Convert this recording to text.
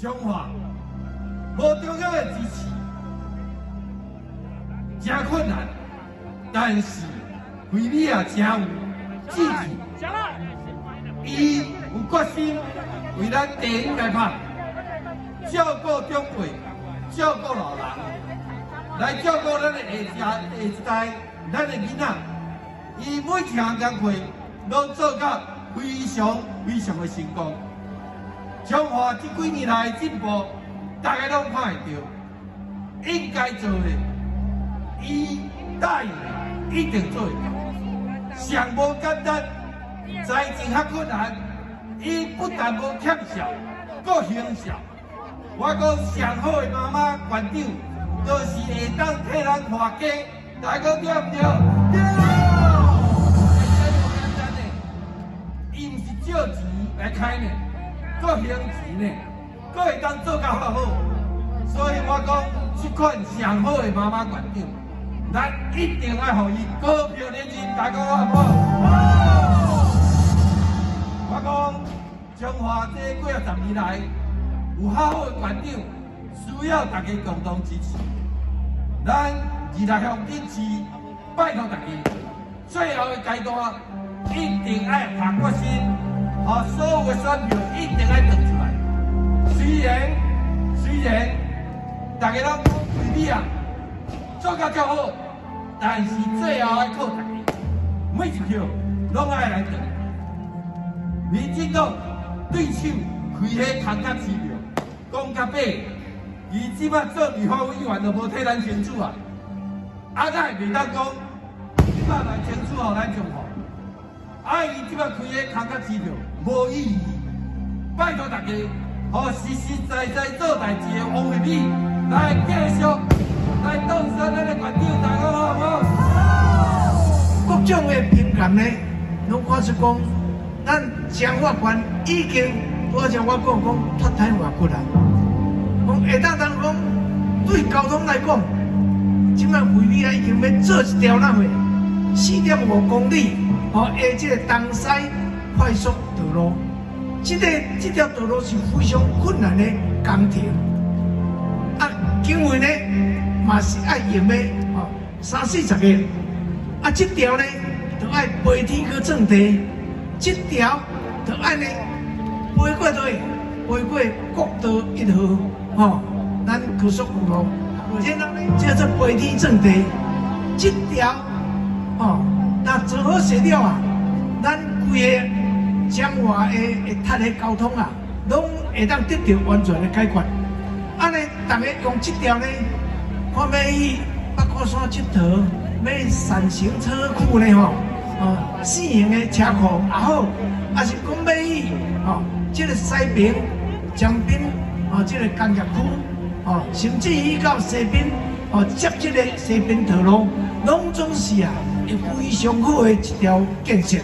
中华无中央的支持，真困难。但是为你也真有志气，伊有决心为咱地方来拍，照顾长辈，照顾老人，来照顾咱的下下下一代，咱的囡仔。伊每一项工作拢做到非常非常的成功。中华这几年来的进步，大家拢看会到，应该做的，伊答应的一定做会到。上无简单，财政较困难，伊不但无欠笑，阁行孝。我讲上好的妈妈馆长，就是会当替咱化家，大家对唔对？钱呢，够会当做到好好，所以我讲这款上好的妈妈馆长，咱一定要予伊高票连任，大家好不好？我讲中华这几啊十年来有好好的馆长，需要大家共同支持。咱二六乡支持，拜托大家，最后的阶段一定要下决心。把所有的选票一定要投出。虽然虽然大家拢为你啊做到较好，但是最后要靠大家，每一票拢爱来投。民进党对手开迄空壳支票，讲甲白，伊即摆做立法委员都无替咱清楚啊！啊，咱袂当讲，即摆来清楚互咱中华。啊！伊即摆开个空壳支票无意义，拜托大家，好实实在在做代志的王惠美来继续来当选咱的馆长，大家好不好？各种的评价呢，拢看出讲，咱江法官已经，我像我讲讲脱胎换骨啦。讲下当当讲，对交通来讲，即摆惠美啊已经要做一条那个四点五公里。和，下这个东西快速道路，这个这条道路是非常困难的工程。啊，因为呢，嘛是爱用的哦，三四十个。啊，这条呢，就爱飞天去种地，这条就爱呢飞过去，飞过国道一号，哦，咱高速公路，然后呢叫做飞天种地，这条，哦。那做好势了啊，咱规个江华的的塔的交通啊，拢会当得到完全的解决。安尼，大家用这条呢，看要去北高山佚佗，要山行车库呢吼，哦，四型的车库也好，也是讲要去哦，这个西边、江滨哦，这个工业区哦，甚至于到西边哦，接这个西边道路，拢总是啊。非常好的一条建设。